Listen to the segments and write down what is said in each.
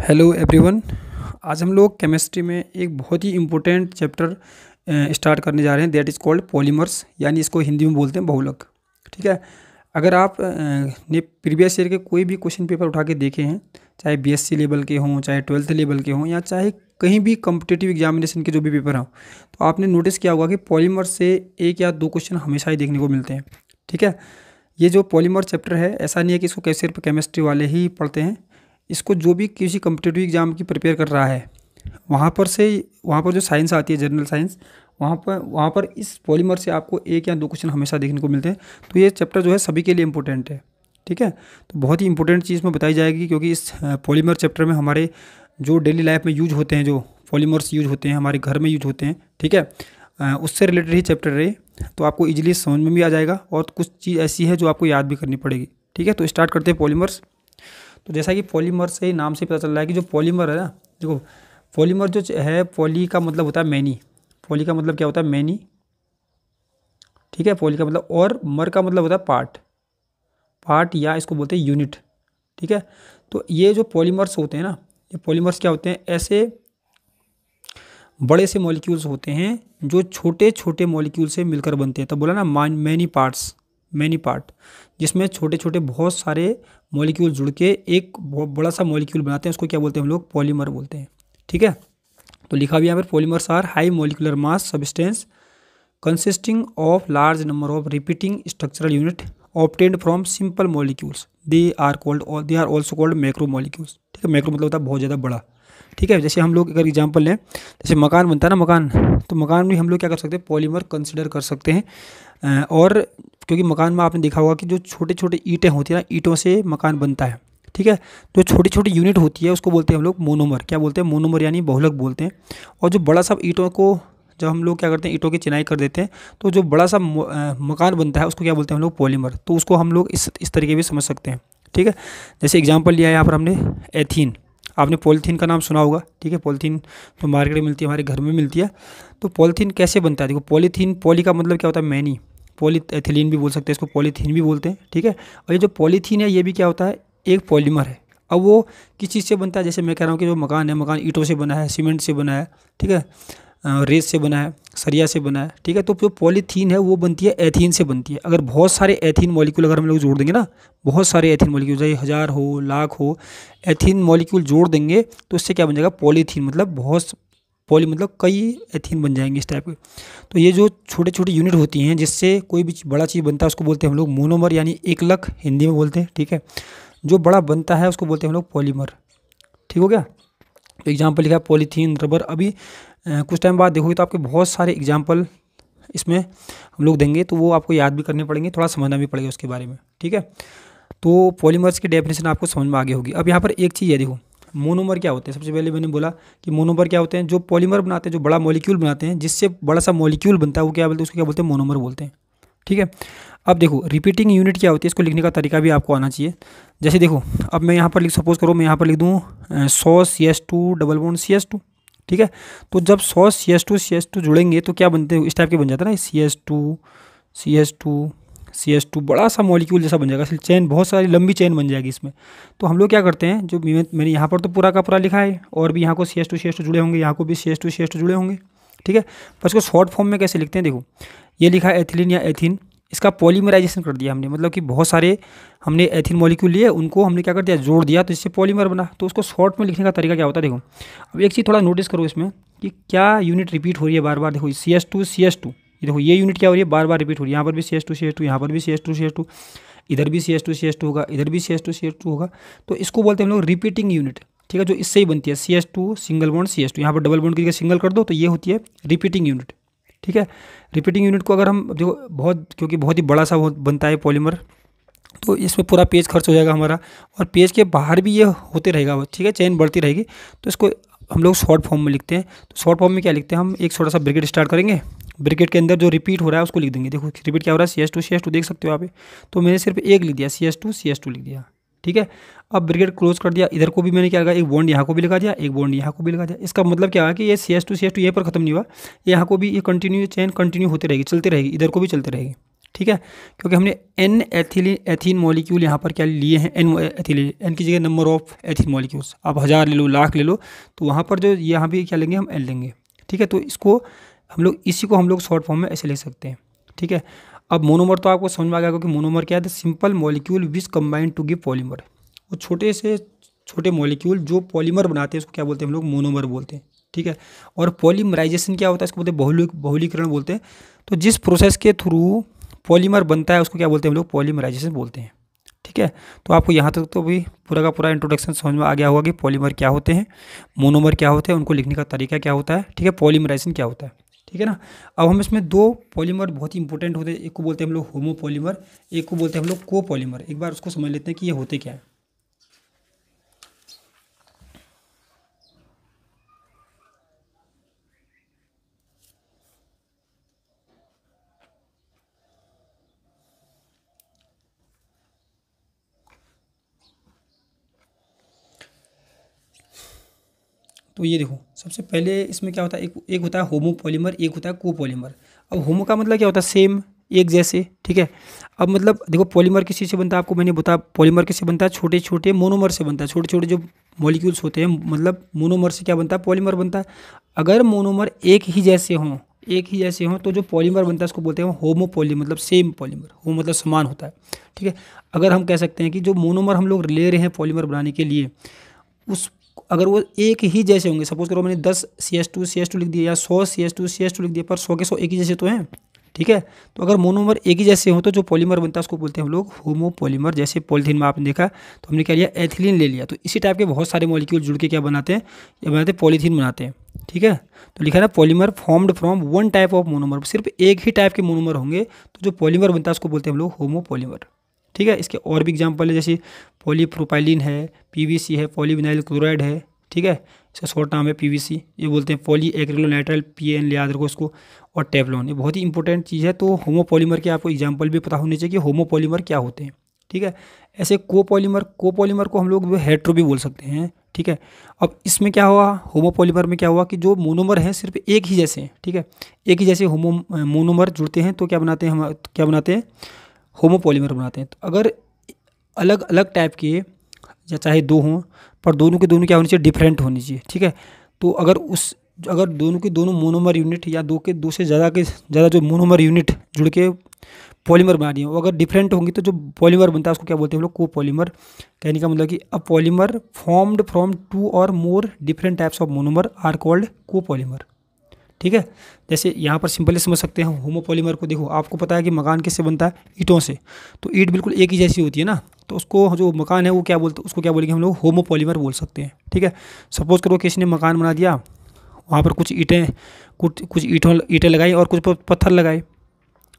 Hello everyone, आज हम लोग केमिस्ट्री में एक बहुत ही इम्पोर्टेंट चैप्टर स्टार्ट करने जा रहे हैं, दैट इज़ कॉल्ड पॉलीमर्स, यानी इसको हिंदी में बोलते हैं बहुलक। ठीक है? अगर आप ने प्रीवियस ईयर के कोई भी क्वेश्चन पेपर उठा के देखे हैं, चाहे बीएससी लेवल के हों, चाहे ट्वेल्थ लेवल के हों, या चाहे कहीं भी कम्पिटेटिव एग्जामिनेशन के जो भी पेपर हों तो आपने नोटिस किया होगा कि पॉलीमर से एक या दो क्वेश्चन हमेशा ही देखने को मिलते हैं। ठीक है? ये जो पॉलीमर चैप्टर है, ऐसा नहीं है कि इसको कैसे केमिस्ट्री वाले ही पढ़ते हैं इसको जो भी किसी कम्पिटेटिव एग्ज़ाम की प्रिपेयर कर रहा है, वहाँ पर से, वहाँ पर जो साइंस आती है जनरल साइंस वहाँ पर वहाँ पर इस पॉलीमर से आपको एक या दो क्वेश्चन हमेशा देखने को मिलते हैं। तो ये चैप्टर जो है सभी के लिए इंपॉर्टेंट है, ठीक है? तो बहुत ही इंपॉर्टेंट चीज़ में बताई जाएगी क्योंकि इस पॉलीमर चैप्टर में हमारे जो डेली लाइफ में यूज़ होते हैं, जो पॉलीमर्स यूज़ होते हैं, हमारे घर में यूज़ होते हैं, ठीक है? उससे रिलेटेड ही चैप्टर रहे तो आपको इजीली समझ में भी आ जाएगा और कुछ चीज़ ऐसी है जो आपको याद भी करनी पड़ेगी, ठीक है? तो स्टार्ट करते हैं पॉलीमर्स तो जैसा कि पॉलीमर से नाम से पता चल रहा है कि जो पॉलीमर है ना, देखो पॉलीमर जो है पॉली का मतलब होता है मैनी। पॉली का मतलब क्या होता है? मैनी। ठीक है? पॉली का मतलब और मर का मतलब होता है पार्ट पार्ट या इसको बोलते हैं यूनिट ठीक है? तो ये जो पॉलीमर्स होते हैं ना, ये पॉलीमर्स क्या होते हैं? ऐसे बड़े से मॉलिक्यूल्स होते हैं जो छोटे छोटे मॉलिक्यूल से मिलकर बनते हैं। तो बोला ना मैनी पार्ट्स मैनी पार्ट जिसमें छोटे छोटे बहुत सारे मॉलिक्यूल जुड़ के एक बहुत बड़ा सा मॉलिक्यूल बनाते हैं, उसको क्या बोलते हैं हम लोग? पॉलीमर बोलते हैं। ठीक है? तो लिखा भी यहाँ पर polymers are high molecular mass substance consisting of large number of repeating structural unit obtained from simple molecules they are called they are also called macro molecules ठीक है? मैक्रो मतलब होता है बहुत ज़्यादा बड़ा। ठीक है? जैसे हम लोग अगर एग्ज़ाम्पल लें, जैसे मकान बनता है ना मकान तो मकान में हम लोग क्या कर सकते हैं? पॉलीमर कंसिडर कर सकते हैं और क्योंकि मकान में आपने देखा होगा कि जो छोटे छोटे ईंटें होती हैं ना, ईंटों से मकान बनता है, ठीक है? जो छोटी छोटी यूनिट होती है, उसको बोलते हैं हम लोग मोनोमर। क्या बोलते हैं? मोनोमर यानी बहुलक बोलते हैं। और जो बड़ा सा ईंटों को, जब हम लोग क्या करते हैं, ईंटों की चिनाई कर देते हैं तो जो बड़ा सा मकान बनता है, उसको क्या बोलते हैं हम लोग पॉलीमर। तो उसको हम लोग इस इस तरीके भी समझ सकते हैं, ठीक है? जैसे एग्ज़ाम्पल लिया है यहाँ पर हमने, एथीन। आपने पॉलीथीन का नाम सुना होगा, ठीक है? पॉलीथीन तो मार्केट में मिलती है, हमारे घर में मिलती है। तो पॉलीथीन कैसे बनता है? देखो, पॉलीथीन, पॉली का मतलब क्या होता है? मैनी। पॉली एथिलीन भी बोल सकते हैं, इसको पॉलीथीन भी बोलते हैं, ठीक है? और ये जो पॉलीथीन है, ये भी क्या होता है? एक पॉलीमर है। अब वो किस चीज़ से बनता है? जैसे मैं कह रहा हूँ कि जो मकान है, मकान ईंटों से बना है, सीमेंट से बना है, ठीक है? रेत से बना है, सरिया से बना है, ठीक है? तो जो पॉलीथीन है, वो बनती है एथीन से बनती है। अगर बहुत सारे एथीन मॉलिक्यूल अगर हम लोग जोड़ देंगे ना, बहुत सारे एथीन मॉलिक्यूल चाहे हज़ार हो, लाख हो एथीन मॉलिक्यूल जोड़ देंगे तो उससे क्या बन जाएगा? पॉलीथीन मतलब बहुत पॉली मतलब कई एथीन बन जाएँगे इस टाइप के। तो ये जो छोटे छोटे यूनिट होती हैं, जिससे कोई भी बड़ा चीज़ बनता है, उसको बोलते हैं हम लोग मोनोमर यानी एक लख, हिंदी में बोलते हैं, ठीक है? जो बड़ा बनता है, उसको बोलते हैं हम लोग पॉलीमर ठीक हो गया? तो एग्ज़ाम्पल लिखा है पॉलीथीन रबर अभी कुछ टाइम बाद देखोगे तो आपके बहुत सारे एग्ज़ाम्पल इसमें हम लोग देंगे तो वो आपको याद भी करने पड़ेंगे, थोड़ा समझना भी पड़ेगा उसके बारे में, ठीक है? तो पॉलीमर्स की डेफिनेशन आपको समझ में आगे होगी। अब यहाँ पर एक चीज़ है, देखो। मोनोमर क्या होते हैं? सबसे पहले मैंने बोला कि मोनोमर क्या होते हैं? जो पॉलीमर बनाते हैं, जो बड़ा मॉलिक्यूल बनाते हैं, जिससे बड़ा सा मॉलिक्यूल बनता है, वो क्या बोलते हैं? उसको क्या बोलते हैं? मोनोमर बोलते हैं। ठीक है? अब देखो रिपीटिंग यूनिट क्या होती है? इसको लिखने का तरीका भी आपको आना चाहिए। जैसे देखो, अब मैं यहाँ पर लिख सपोज़ करो मैं यहाँ पर लिख दूँ सौ C S two double one C S two ठीक है? तो जब सौ C S two C S two जुड़ेंगे तो क्या बनते हैं? इस टाइप के बन जाता है ना C S two C S two C S two बड़ा सा मॉलिक्यूल जैसा बन जाएगा चेन बहुत सारी लंबी चेन बन जाएगी इसमें। तो हम लोग क्या करते हैं, जो मैंने यहाँ पर तो पूरा का पूरा लिखा है, और भी यहाँ को C S two C S two जुड़े होंगे, यहाँ को भी C S two C S two जुड़े होंगे, ठीक है? पर इसको शॉर्ट फॉर्म में कैसे लिखते हैं, देखो, ये लिखा है एथिलीन या एथिन इसका पॉलीमराइजेशन कर दिया हमने मतलब कि बहुत सारे हमने एथिन मॉलिक्यूल लिए, उनको हमने क्या कर दिया, जोड़ दिया तो इससे पॉलीमर बना। तो उसको शॉर्ट में लिखने का तरीका क्या होता है, देखो, अब एक चीज़ थोड़ा नोटिस करो इसमें, कि क्या यूनिट रिपीट हो रही है बार बार देखो C S two C S two ये देखो ये यूनिट क्या हो रही है बार बार रिपीट हो रही है यहाँ पर भी C S two C S two यहाँ पर भी C S two C S two इधर भी C S two C S two होगा इधर भी C S two C S two होगा तो इसको बोलते हैं हम लोग रिपीटिंग यूनिट ठीक है जो इससे ही बनती है C S two single bond C S two यहाँ पर डबल बॉन्ड करके सिंगल कर दो तो ये होती है रिपीटिंग यूनिट ठीक है रिपीटिंग यूनिट को अगर हम देखो बहुत क्योंकि बहुत ही बड़ा सा बनता है पॉलीमर तो इसमें पूरा पेज खर्च हो जाएगा हमारा और पेज के बाहर भी ये होते रहेगा ठीक है चेन बढ़ती रहेगी तो इसको हम लोग शॉर्ट फॉर्म में लिखते हैं। तो शॉर्ट फॉर्म में क्या लिखते हैं हम? एक छोटा सा ब्रिकेट स्टार्ट करेंगे। ब्रिकेट के अंदर जो रिपीट हो रहा है, उसको लिख देंगे। देखो रिपीट क्या हो रहा है? C S two C S two देख सकते हो आप। तो मैंने सिर्फ़ एक लिख दिया C S two C S two लिख दिया। ठीक है? अब ब्रिकेट क्लोज कर दिया। इधर को भी मैंने क्या लगा एक बॉन्ड यहाँ को भी लगा दिया, एक बॉन्ड यहाँ को भी लगा दिया। इसका मतलब क्या है कि ये C S two C S two यहाँ पर खत्म नहीं हुआ। यहाँ को भी ये कंटिन्यू चेन कंटिन्यू होती रहेगी, चलते रहेगी। इधर को भी चलते रहेगी। ठीक है? क्योंकि हमने एन एथिलीन एथीन मॉलिक्यूल यहाँ पर क्या लिए हैं? एन एथिलीन एन की जगह नंबर ऑफ़ एथीन मॉलिक्यूल्स आप हज़ार ले लो, लाख ले लो तो वहाँ पर जो यहाँ भी क्या लेंगे? हम एन लेंगे। ठीक है? तो इसको हम लोग, इसी को हम लोग शॉर्ट फॉर्म में ऐसे ले सकते हैं। ठीक है? अब मोनोमर तो आपको समझ में आ गया क्योंकि मोनोमर क्या है? Simple molecule which combined to give polymer वो छोटे से, छोटे मॉलिक्यूल जो पॉलीमर बनाते हैं, उसको क्या बोलते हैं हम लोग? मोनोमर बोलते हैं। ठीक है? और पॉलीमराइजेशन क्या होता है? इसको बोलते हैं बहुलिक बहुलीकरण बोलते हैं। तो जिस प्रोसेस के थ्रू पॉलीमर बनता है, उसको क्या बोलते हैं हम लोग? पॉलीमराइजेशन बोलते हैं। ठीक है? तो आपको यहाँ तक तो भी पूरा का पूरा इंट्रोडक्शन समझ में आ गया होगा कि पॉलीमर क्या होते हैं मोनोमर क्या होते हैं, उनको लिखने का तरीका क्या होता है। ठीक है? पॉलीमराइजेशन क्या होता है? ठीक है ना? अब हम इसमें दो पॉलीमर बहुत ही इंपॉर्टेंट होते हैं। एक को बोलते हैं हम लोग होमोपोलीमर एक को बोलते हैं हम लोग को पॉलीमर एक बार उसको समझ लेते हैं कि ये होते क्या है। तो ये देखो, सबसे पहले इसमें क्या होता है, एक एक होता है होमो पॉलीमर एक होता है कोपोलीमर अब होमो का मतलब क्या होता है? सेम एक जैसे, ठीक है? अब मतलब देखो पॉलीमर किसी से बनता है? आपको मैंने बताया पॉलीमर किससे बनता है? छोटे छोटे मोनोमर से बनता है। छोटे छोटे जो मॉलिक्यूल्स होते हैं मतलब मोनोमर से क्या बनता है? पॉलीमर बनता है। अगर मोनोमर एक ही जैसे हों, एक ही जैसे हों तो जो पॉलीमर बनता है, उसको बोलते हैं होमो पॉली मतलब सेम पॉलीमर होमो मतलब समान होता है, ठीक है? अगर हम कह सकते हैं कि जो मोनोमर हम लोग ले रहे हैं पॉलीमर बनाने के लिए, उस अगर वो एक ही जैसे होंगे सपोज़ करो मैंने दस C S two C S two लिख दिया या सौ C S two C S two लिख दिया, पर सौ के सौ एक ही जैसे तो हैं, ठीक है? तो अगर मोनोमर एक ही जैसे हो तो जो पॉलीमर बनता है उसको बोलते हैं हम लोग होमो पॉलीमर जैसे पॉलीथीन में आपने देखा तो हमने क्या लिया? एथिलीन ले लिया। तो इसी टाइप के बहुत सारे मॉलिक्यूल जुड़ के क्या बनाते हैं? ये बनाते हैं पॉलीथीन बनाते हैं, ठीक है? तो लिखा ना polymer formed from one type of monomer सिर्फ़ एक ही टाइप के मोनोमर होंगे तो जो पॉलीमर बनता है उसको बोलते हैं हम लोग होमो पॉलीमर ठीक है? इसके और भी एग्ज़ाम्पल है, जैसे पॉलीप्रोपाइलिन है पीवीसी है पॉलीविनाइल क्लोराइड है, ठीक है? इसका शॉर्ट नाम है पीवीसी ये बोलते हैं पॉली एग्रिलोनाइट्रल पी एन याद रखो इसको, और टेबलॉन ये बहुत ही इंपॉर्टेंट चीज़ है। तो होमोपॉलीमर के आपको एग्जांपल भी पता होने चाहिए कि होमोपॉलीमर क्या होते हैं, ठीक है? ऐसे कोपॉलीमर कोपॉलीमर को हम लोग हेट्रो भी बोल सकते हैं, ठीक है? अब इसमें क्या हुआ? होमोपोलीमर में क्या हुआ कि जो मोनोमर हैं, सिर्फ़ एक ही जैसे हैं, ठीक है? एक ही जैसे होमो मोनोमर जुड़ते हैं तो क्या बनाते हैं हम, क्या बनाते हैं? होमोपॉलीमर बनाते हैं। तो अगर अलग अलग टाइप के या चाहे दो हों, पर दोनों के दोनों क्या होनी चाहिए डिफरेंट होनी चाहिए, ठीक है? तो अगर उस, अगर दोनों के दोनों मोनोमर यूनिट या दो के, दो से ज़्यादा के, ज़्यादा जो मोनोमर यूनिट जुड़ के पॉलीमर बना रही है वो अगर डिफरेंट होंगी तो जो पॉलीमर बनता है, उसको क्या बोलते हैं हम लोग? को पॉलीमर कहने का मतलब कि a polymer formed from two or more different types of monomer are called copolymer ठीक है? जैसे यहाँ पर सिंपली समझ सकते हैं होमोपोलीमर को देखो, आपको पता है कि मकान किससे बनता है? ईटों से। तो ईंट बिल्कुल एक ही जैसी होती है ना? तो उसको जो मकान है, वो क्या बोलते, उसको क्या बोलेंगे हम लोग? होमोपोलीमर बोल सकते हैं, ठीक है? सपोज़ करो किसी ने मकान बना दिया, वहाँ पर कुछ ईटें, कुछ कुछ ईटों, ईटें लगाई और कुछ पत्थर लगाए,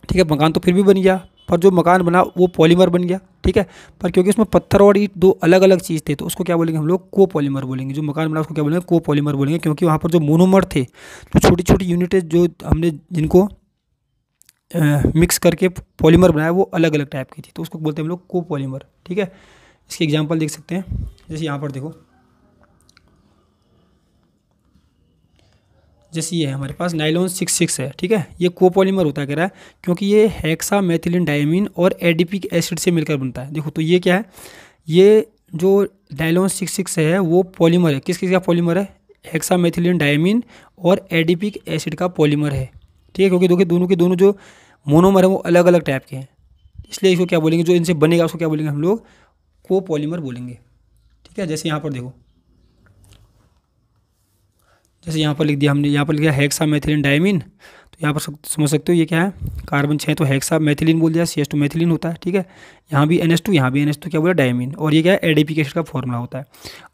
ठीक है? मकान तो फिर भी बन गया। पर जो मकान बना वो पॉलीमर बन गया, ठीक है? पर क्योंकि उसमें पत्थर और ईट दो अलग अलग चीज़ थे तो उसको क्या बोलेंगे हम लोग? को पॉलीमर बोलेंगे। जो मकान बना उसको क्या बोलेंगे? को पॉलीमर बोलेंगे, क्योंकि वहाँ पर जो मोनोमर थे, जो छोटी छोटी यूनिटें जो हमने जिनको मिक्स करके पॉलीमर बनाया, वो अलग अलग टाइप की थी तो उसको बोलते हैं हम लोग को पॉलीमर ठीक है? इसके एग्ज़ाम्पल देख सकते हैं। जैसे यहाँ पर देखो। जैसे ये है, हमारे पास नाइलॉन सिक्स सिक्स है, ठीक है? ये कोपॉलीमर होता है कह रहा है, क्योंकि ये हेक्सा मैथिलिन डायमिन और एडीपिक एसिड से मिलकर बनता है। देखो तो ये क्या है? ये जो नाइलॉन सिक्स सिक्स है, वो पॉलीमर है। किस किस का पॉलीमर है? हेक्सा मैथिलिन डायमिन और एडीपिक एसिड का पॉलीमर है, ठीक है? क्योंकि देखिए दोनों के दोनों जो मोनोमर है, वो अलग अलग टाइप के हैं। इसलिए इसको क्या बोलेंगे? जो इनसे बनेगा, उसको क्या बोलेंगे हम लोग? को पॉलीमर बोलेंगे, ठीक है? जैसे यहाँ पर देखो जैसे यहाँ पर लिख दिया हमने, यहाँ पर लिख हेक्सा मैथिलिन डायमिन तो यहाँ पर समझ सकते हो ये क्या है? कार्बन छः तो हेक्सा मैथिलिन बोल दिया सी एस टू मैथिलिन होता है, ठीक है? यहाँ भी एन एस टू यहाँ भी एन एस टू क्या बोला? डायमिन और ये क्या है? एडिपिकेशन का फॉर्मूला होता है।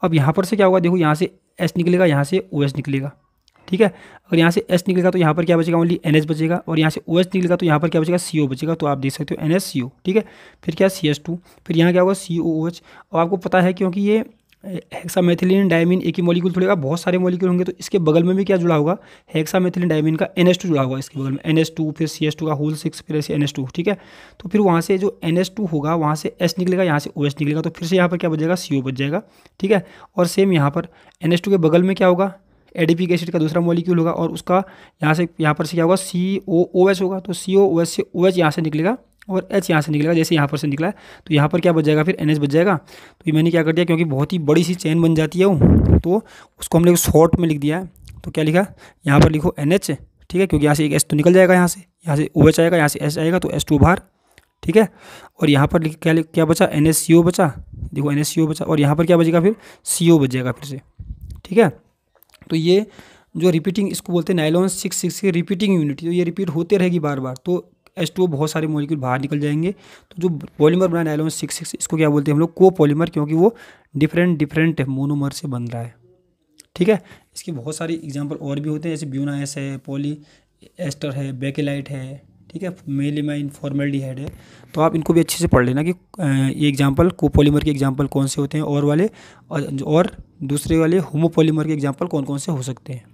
अब यहाँ पर से क्या होगा? देखो यहाँ से एस निकलेगा, यहाँ से ओ एस निकलेगा, ठीक है? अगर यहाँ से एस निकलेगा तो यहाँ पर क्या बचेगा? ओनली एन बचेगा। और यहाँ से ओ एस निकलेगा तो यहाँ पर क्या बचेगा? सी ओ बचेगा। तो आप देख सकते हो एन ठीक है? फिर क्या सी एस टू फिर यहाँ क्या होगा? सी ओ एच और आपको पता है क्योंकि ये हेक्सा मैथिलीन डायमिन एक ही मॉलिक्यूल थोड़ेगा बहुत सारे मॉलिक्यूल होंगे तो इसके बगल में भी क्या जुड़ा होगा? हेक्सा मैथिलीन डायमिन का एन एस जुड़ा होगा इसके बगल में। एन एस फिर सी एस का होल सिक्स फिर ऐसे एन एस ठीक है? तो फिर वहाँ से जो एन एस होगा, वहाँ से एस निकलेगा, यहाँ से ओएस निकलेगा तो फिर से यहाँ पर क्या बच जाएगा सी ओ बच जाएगा, ठीक है? और सेम यहाँ पर टू के बगल में क्या होगा? एडिपिक एसिड का दूसरा मॉलिक्यूल होगा, और उसका यहाँ से, यहाँ पर से क्या होगा? सी ओ ओ एच होगा तो सी ओ ओ एच से ओ एच यहाँ से निकलेगा और एच यहाँ से निकलेगा, जैसे यहाँ पर से निकला तो यहाँ पर क्या बच जाएगा? फिर एन एच बच जाएगा। तो ये मैंने क्या कर दिया, क्योंकि बहुत ही बड़ी सी चेन बन जाती है वो तो उसको हमने शॉर्ट में लिख दिया है। तो क्या लिखा? यहाँ पर लिखो एन एच ठीक है? क्योंकि यहाँ से एक एस तो निकल जाएगा यहाँ से यहाँ से ओ एच आएगा, यहाँ से एस आएगा तो एस टू बाहर, ठीक है? और यहाँ पर क्या क्या बचा? एन एस सी ओ बचा। देखो एन एस सी ओ बचा, और यहाँ पर क्या बचेगा फिर? सी ओ बच जाएगा फिर से, ठीक है? तो ये जो रिपीटिंग, इसको बोलते हैं नाइलॉन सिक्स सिक्स की रिपीटिंग यूनिट तो ये रिपीट होते रहेगी बार बार। तो एच टू बहुत सारे मोलिक्यूल बाहर निकल जाएँगे। तो जो पॉलीमर बना नाइलॉन सिक्स सिक्स इसको क्या बोलते हैं हम लोग? को पॉलीमर क्योंकि वो डिफरेंट डिफरेंट मोनोमर से बन रहा है। ठीक है? इसके बहुत सारे एग्ज़ाम्पल और भी होते हैं, जैसे ब्यूना एस है पॉली एस्टर है बेकेलाइट है, ठीक है? मेलिमाइन फॉर्मेल्डिहाइड है। तो आप इनको भी अच्छे से पढ़ लेना कि ये एग्जांपल कोपोलीमर के एग्ज़ाम्पल कौन से होते हैं, और वाले, और दूसरे वाले होमोपोलीमर के एग्ज़ाम्पल कौन कौन से हो सकते हैं।